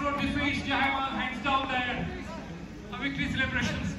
from the feast, you hands down there. A victory celebrations.